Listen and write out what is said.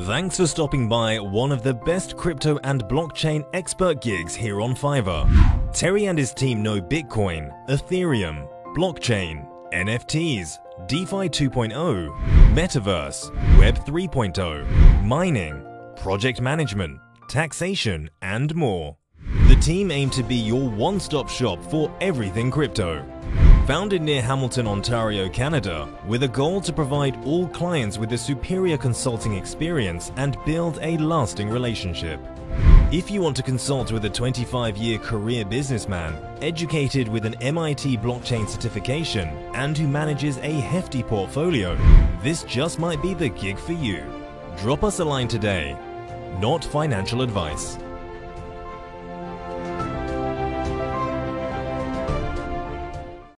Thanks for stopping by one of the best crypto and blockchain expert gigs here on Fiverr. Terry and his team know Bitcoin, Ethereum, blockchain, NFTs, DeFi 2.0, Metaverse, Web 3.0, mining, project management, taxation, and more. The team aim to be your one-stop shop for everything crypto. Founded near Hamilton, Ontario, Canada, with a goal to provide all clients with a superior consulting experience and build a lasting relationship. If you want to consult with a 25-year career businessman, educated with an MIT blockchain certification, and who manages a hefty portfolio, this just might be the gig for you. Drop us a line today. Not financial advice.